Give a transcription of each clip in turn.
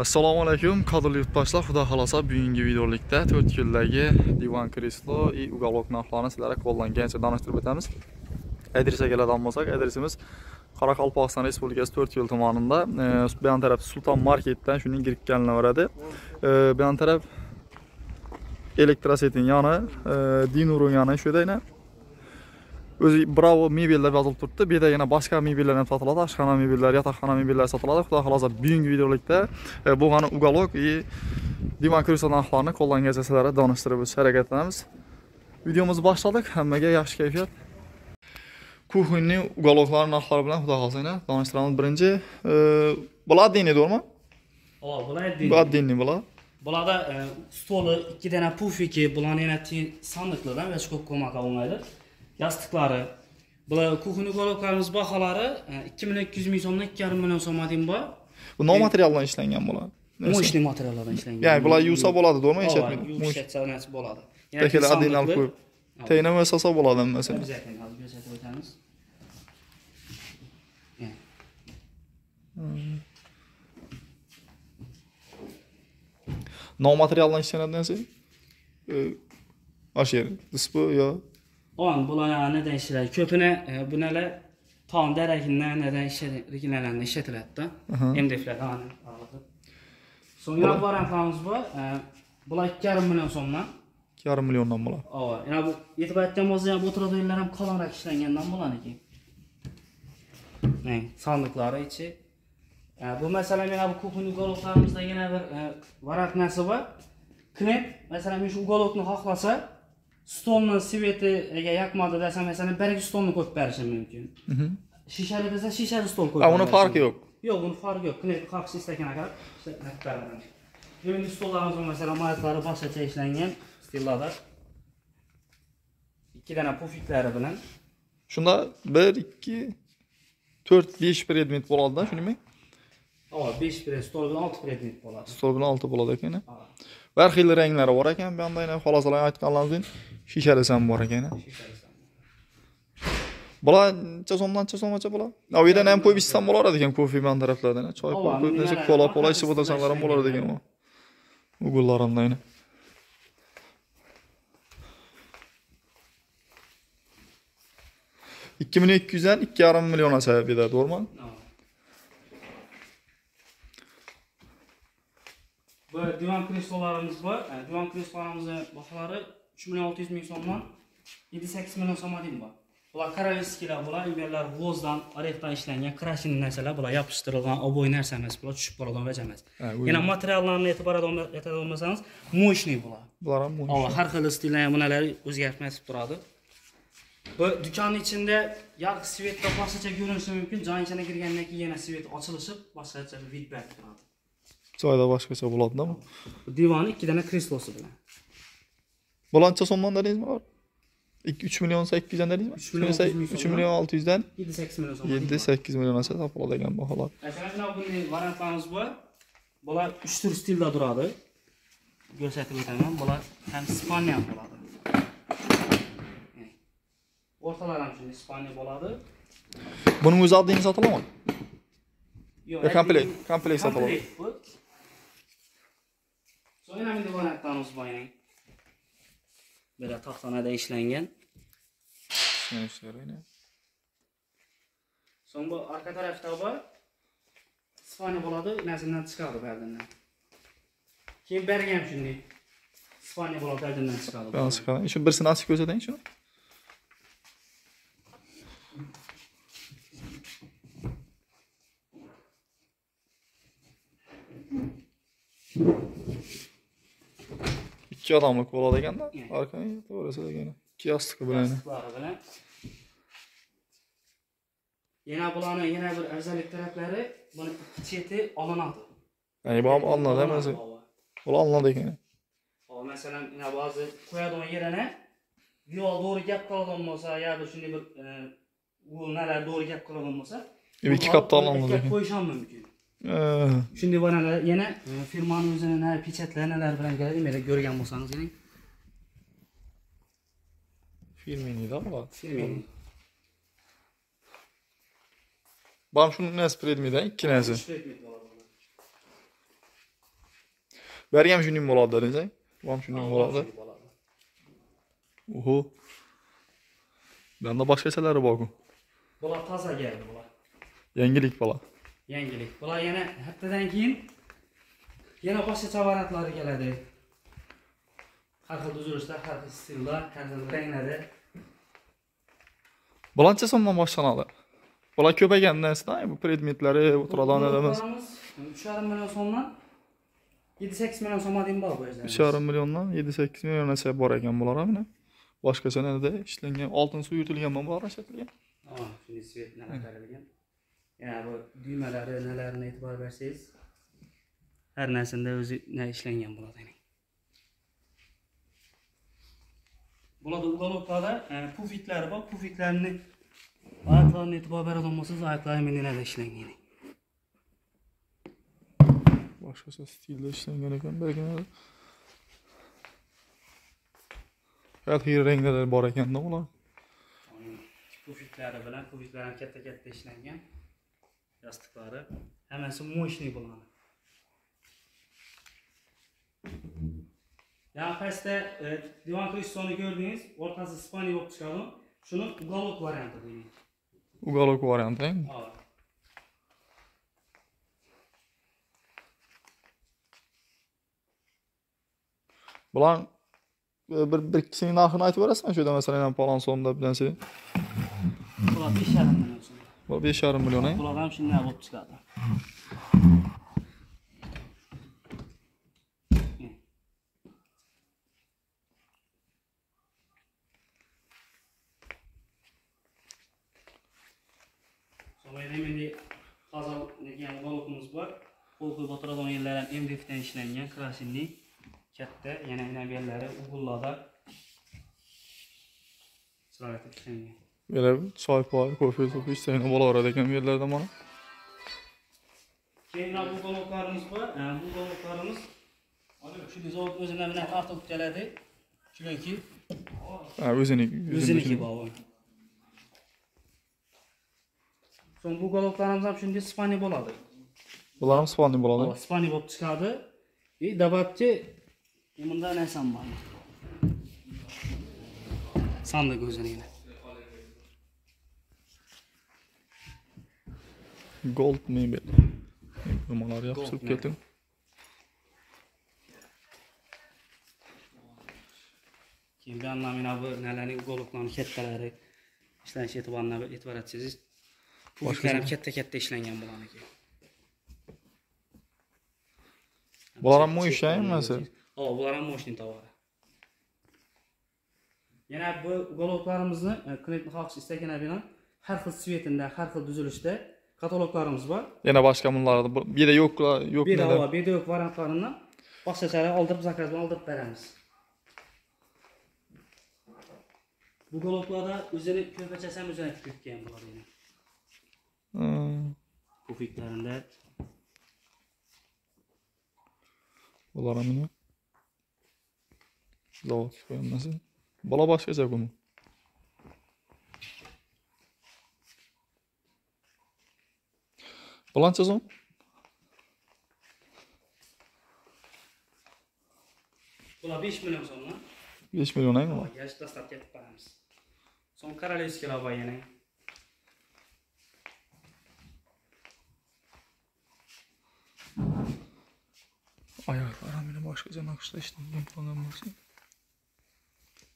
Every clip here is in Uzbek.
assalomu alaykum qadrli yurtdoshlar xudo xohlasa bugungi videolikda 4 kundagi divan kreslo и уголок narxlarini sizlarga qo'llangancha tanishtirib o'tamiz. Adresga keladigan bo'lsak adresimiz qoraqalpog'iston respublikasi 4 yo'l tumanida. E, bu yon taraf sulton marketdan shuning kirganlaveradi e, bu yon taraf elektrosetin yoni e, dinurun yoni shu yerda o'zi bravo mebellar yozilib turibdi. Bu yerda yana boshqa mebellar ham sotiladi. Oshxona mebellari yotoqxona mebellari sotiladi. Xudo xohlasa bugungi videolikda bo'lgani уголок и divan kreslo narxlarini qo'llangancha sizlarga donishtirib o'tishga harakat qilamiz. Videomizni boshladik. Hammaga yaxshi kayfiyat. Kuxinni уголоклari narxlari bilan xudo xohlasa yana donishtiramiz birinchi. E, bular отдельный to'g'rimi? Hop, bular bu отдельный bular. Bularda e, stoli ikki dana pufiki, bularni yana sandiqlardan va ko'p ko'mak olmaydi. Yostiqlari bular kuxni goloblarimiz baholari 2200 ming so'mdan 2,5 million so'mga deyim bor bu nomaterialdan ishlangan bular mo'shli materiallardan ishlangan ya'ni bular yuvsa bo'ladi to'g'rimi narsa bo'ladi отдельно olib qo'yib tayna yasasa bo'ladi masalan ko'rsatib o'tamiz nomaterialdan ishlanadigan narsa shu yer dispo yo Olan bulaya nədən işləyir? Köpünə e, bu nələ tam dərəkindən nədən işləyirləndə işlətilətdi də. MDF-lərdə anı aldı. Sonra variantlarımız var. E, bulak yarım milyon sonuna. Yarım milyondan bulan. Ava. Yani bu etibatdan bazı yani bu oturada ellerim kalarak işlengenden bulan ki. Ne? Sandıkları içi. Yani bu mesela yani bu kupon ugalıklarımızda yine bir e, varat nesi var. Knep mesela şu ugalıkını haklasa stolni svetiga yoqmadi desam masalan birinchi stolni ko'p berishim mumkin shishali desa shishali stol ko'p uni farqi yo'q yo'q uni farqi yo'q knep qaqshi istagan qarab beraman endi stollarimiz masalan mayoqlari boshqacha ishlangan stillarda ikki dona pufiklari bilan shunda bir ikki to'rt besh predmet bo'ladida shuningmi hop besh stol bilan olti predmet bo'ladi stol bilan olti bo'ladi ekan har xil ranglari bor ekan bu yoqda xulasalar aytganlaringizdek shisha desam bor ekan bular necha so'mdan necha so'mgacha bular? U yerdan ham qo'yib ichsam bo'lar ekan kofe man taraflardan choy qo'yib necha kola pola ichib o'tirsanlar ham bo'lar ekan u ugullarimdan ikki ming ikki yuzdan ikki yarim milliongacha beradi to'g'rimi? kreslolarımız var. E, yani divan kreslolarımızın bahaları 3600 min somdan 7-8 milyon soma deyim var. Bula karaliskiler, bula imberler vozdan, arayıqdan işlənən, krasinin nəsələr, bula yapışdırılan, oboy nərsə məhz, bula düşüb buradan vəcəməz. Yəni materiallarını etibar edə olmasanız, mu işini bula. Bunlara mu işini. Allah, hər xil istəyilən nümunələri özgərtməsib duradı. Bu dükkanın içində yarq svet və başlıca görünsün mümkün, can içində girgəndən ki, yenə svet açılışıb, bir vidbət duradı. Joyda boshqacha bo'ladida divoni ikki dana kreslosi bilan balandcha so'mlandingiz bor ikki uch million sakkiz yuzdan dedingizmi uch million uch million olti yuzdan yetti sakkiz million so'm yetti sakkiz milliongacha topiladi ekan baholar masalan bunday variantlarimiz bor bular uch tur stilda turadi ko'rsatib o'taman bular ham spaniya bo'ladi o'rtalar ham shunday spaniya bo'ladi buning o'zi oddiygina sotiladimi yo'q komplekt komplekt sotiladi bu Belə indi variantlarımız var ilə. Belə taxtana dəyişlənən. Dəyişlənişləri ilə. Sonra bu arka tərəfdə var. Sifani boladı, nəzindən çıxarıb əlindən. Kim bərgəm şimdi. Sifani boladı əlindən çıxarıb. Ben sıkalım. E, şu birisini açık gözedeyin şunu. Thank you. Ikki odamlik bo'ladi ekanda orqang to'g'risi ikki yostiq bilan. Yana bularni yana bir afzallik taraflari buni ikki cheti olinadi. Ya'ni bu ham olinadi emas bular olinadi. Ekan hop masalan mana ba'zi qo'yadigan yerini devor to'g'ri gap qiladigan bo'lsa yo bir shunday bir u nalar to'g'ri gap qiladigan bo'lsa ikki qatda olinadi qo'yish ham mumkin Ee. Şimdi bana yine e, firmanın üzerine nə peçetler neler falan geldim elə görgen bulsanız yine. Filmini de ama. Filmini. Bana şunu ne spray edilmeden iki nesi. Vergem şunun boladı dedin Bana şunun boladı. Uhu. Ben de başka şeylere bakım. Bula taza geldi bula. Yengilik bula. Yangilik. Bular yana haftadan keyin yana boshqacha variantlari keladi. Har xil tuzilishda, har xil stilda, har xil ranglarda. Bulancha so'mdan boshlanadi. Bular ko'paygan narsa, bu predmetlari, turadigan emas. 3,5 million so'mdan 7-8 million so'mga deyim bor bu yerda. 3,5 milliondan 7-8 milliongacha bor ekan bular mana. Boshqacha narda ishlangan, oltin suv bor ishlatilgan. Ha, shunday svet nima. Yana bu düymalari, nalarini e'tibor bersangiz, har narsada o'zi ne ishlangan bo'ladi. Bularda uголовкада pufitlari bor. Pufitlarni oyoqlarini e'tibor beradigan bo'lsangiz, oyoqlari menada ishlangan. Boshqacha stilda ishlangan ekan belgilari. Har xil ranglar bor ekanda ular. Pufitlari bilan pufitlar ham katta-katta ishlangan. Yostiqlari hammasi mo'shniy bo'ladi. Yani pastda e, divan kristoni gördünüz, ortası spani bo'lib chiqadi. Shuni uголок varianti deymiz. Uголок varianti. Ha. Bular e, bir bir ikkisining narxini aytib berasizmi? Shu masalan palon so'mda bir narsa. Bular 5,5 million so'm. Bu 5,5 milyon. Kulağım şimdi ne bulup çıkardı. Sobayda endi qozon degan golokimiz bor. Qo'lqoy botradon yerlari ham MDF dan ishlangan, krashinli, katta, yana yana bu yerlari ugullada chiroyli belə çay payı, kofe, topu istəyinə bala arada gəlmə yerlərdə mənə. Keynə bu qalıqlarımız var. Yəni, bu qalıqlarımız Şimdi zor özündən bir nəfə artıq gələdi. Çünki özünü özünü baba. Son bu qalıqlarımız ham şimdi spani boladı. Bunlarım spani boladı. Baba, spani bob çıxadı. E, dabatçı bunda nə san var? Sandı gözünü. Gold mebel. Nimalar yapıştırıp mebel. ketin. Keyin bu yandan mana bu nalarning uголокlarning kattalari ishlanish e'tiborini e'tibor etsangiz, pufiklar ham katta-katta ishlangan bo'ladi keyin. Bular ham mo'ysha hammasi. Ha, bular ham mo'shni tovari. Yana bu uголокlarimizni klient xohish istagan bilan har xil svetida, har xil tuzilishda kataloglarımız var. Yenə başqa bunlardır. Bir də yox, yox Bir də var, bir də yox variantlarından baş seçərək aldırıb zakazdan aldırıb verəmiz. Bu qoloblarda üzəri körpə çəsəm üzərinə kükürt geyən bunlar yəni. Hmm. Kufiklərində. Bunlara minə. Zavod qoyulması. Bala başqa cək bunun. Bulancha so'm? bular 5 million so'mdan 5 million aymi? yash dastlab ketib beramiz. So'ng korolevskilar bor yana. Oyoqlar ham yine boshqacha naqshda ishlangan qolgan bo'lsa.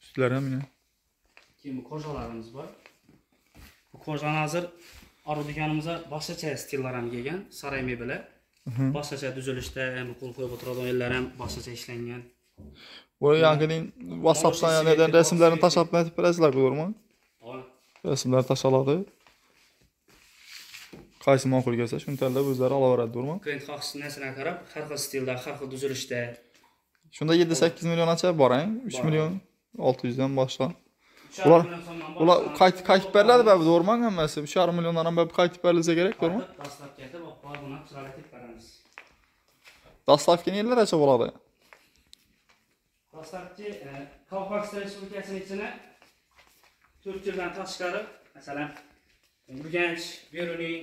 Ustlar ham yine. Keyin bu kojalarimiz bor. Bu kojani hozir arodiganimizda boshqacha stillar ham kelgan, saray mebeli. Boshqacha tuzilishda ham qo'l qo'yib o'tiradigan yerlar ham boshqacha ishlangan. Bu yangining WhatsAppdan Mana shu yana svetli, rasmlarni svetli. tashlab aytib berasizlar ko'rmi? Hop. Rasmlar tashladi. Qaysi ma'qul kelsa shuni tanlab o'zlari olaveradi, to'g'rimi? Klient xohish narsadan qarab, har xil stilda, har xil tuzilishda Shunda 7-8 milliongacha bor, ha? 3 Bor. million 600 dan boshqa. Ular Ular qaytib qaytib beriladi bu to'g'rimi hammasi? 3,5 milliondan ham qaytib berilsa kerak, to'g'rimi? Dastlab ketib, hop, buni chiroyli beramiz. Dastavka nelarcha bo'ladi? Dastlabki Qafqoriston Respublikasining ichini 4 yildan tashqari, masalan, Urganch, Beruniy,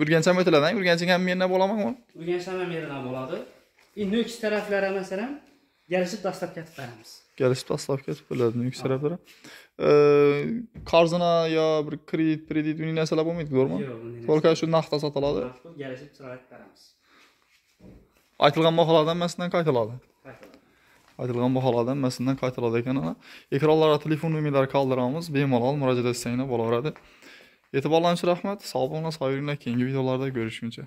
Urganch ham o'tiladi, Urganchning ham menda bo'lamanmi? Urganchdan ham yeridan bo'ladi. Endi o'kis taraflari masalan yarashib dastlabki aytib beramiz. Gelişib dastavka etib bo'ladi yuk taraflari. Qarzına yo bir kredit, kredit uning narsalar bo'lmaydi, to'g'rimi? Yo'q, bunday. Только shu naqdda sotiladi. Yarashib chiroq aytib beramiz. Aytilgan baholardan masalan qaytiladi. Aytilgan baholardan masalan qaytiladi ekan. Ekranlarga telefon nomerlari qoldiramiz, bemalol murojaat etsanglar bo'laveradi. E'tiborlaringiz uchun rahmat. Sog' bo'linglar, sog' yuringlar. Keyingi videolarda ko'rishguncha.